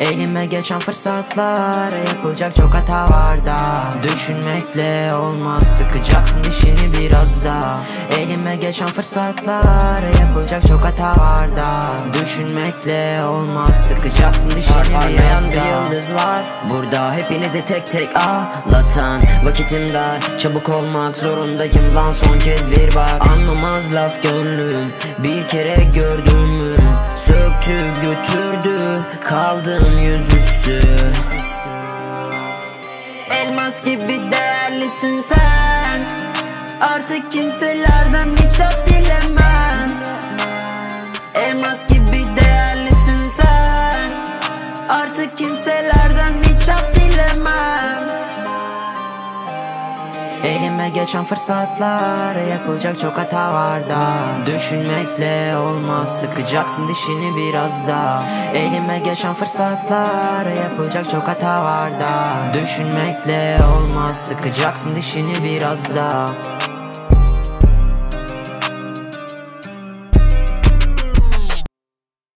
Elime geçen fırsatlar Yapılacak çok hata var da. Düşünmekle olmaz Sıkacaksın dişini biraz da. Elime geçen fırsatlar Yapılacak çok hata var da. Düşünmekle olmaz Sıkacaksın dişini biraz da. Parparlayan bir yıldız var. Burada hepinizi tek tek ağlatan Vakitim dar. Çabuk olmak zorundayım lan son kez bir bak. Anlamaz laf gönlüm Bir kere gördüm mü Söktü götürdü Kaldım yüzüstü Elmas gibi değerlisin sen Artık kimselerden hiç af dilemem. Elmas gibi değerlisin sen Artık kimselerden Elime geçen fırsatlar Yapılacak çok hata var da. Düşünmekle olmaz Sıkacaksın dişini biraz da. Elime geçen fırsatlar Yapılacak çok hata var da. Düşünmekle olmaz Sıkacaksın dişini biraz da